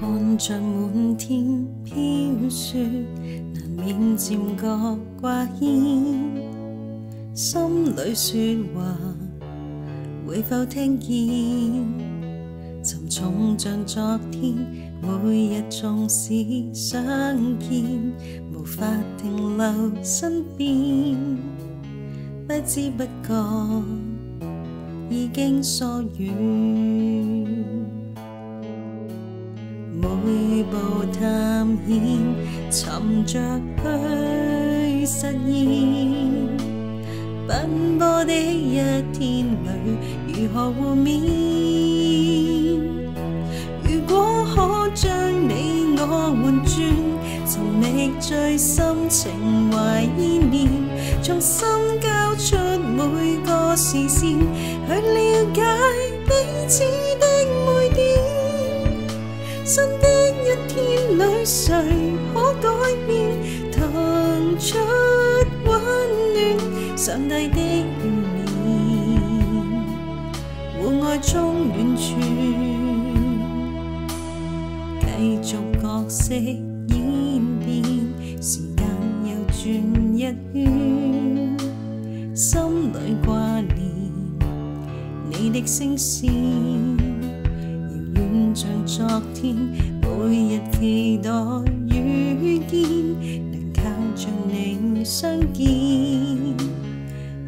看着满天飘雪，难免渐觉挂牵。心里说话，会否听见？沉重像昨天，每日纵使相见，无法停留身边。不知不觉，已经疏远。每步探险，寻着去实现。奔波的一天里，如何互勉？如果可将你我换转，寻觅最深情怀意念，重新交出每个视线，去了解彼此的。新的一天里，谁可改变？腾出温暖，上帝的眷恋，互爱中完全，继续角色演变，时间又转一圈，心里挂念你的声线。像昨天，每日期待遇见，能靠着你相见。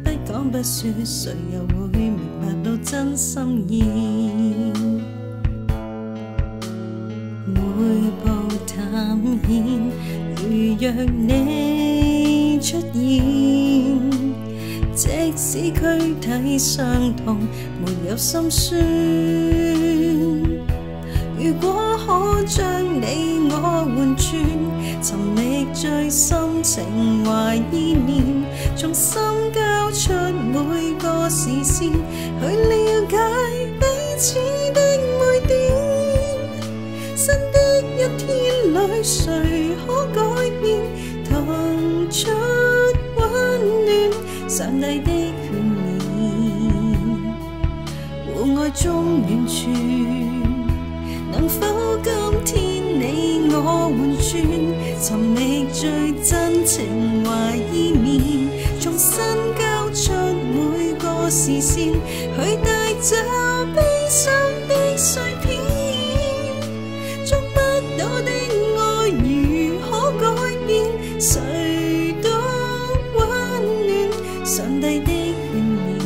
不讲不说，谁又会明白到真心意？每步探险，如若你出现，即使躯体相同，没有心酸。你我换转，寻觅最深情怀意念，重新交出每个视线，去了解彼此的每点。新的一天里，谁可改变？腾出温暖，上帝的眷恋，互爱中完全。能否今天你我换转寻觅最真情怀意面重新交出每个视线去带走悲伤的碎片捉不到的爱如何改变谁都温暖上帝的眷恋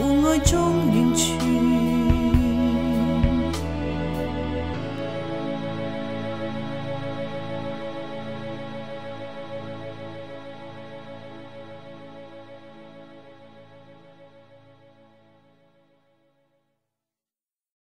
互爱中完全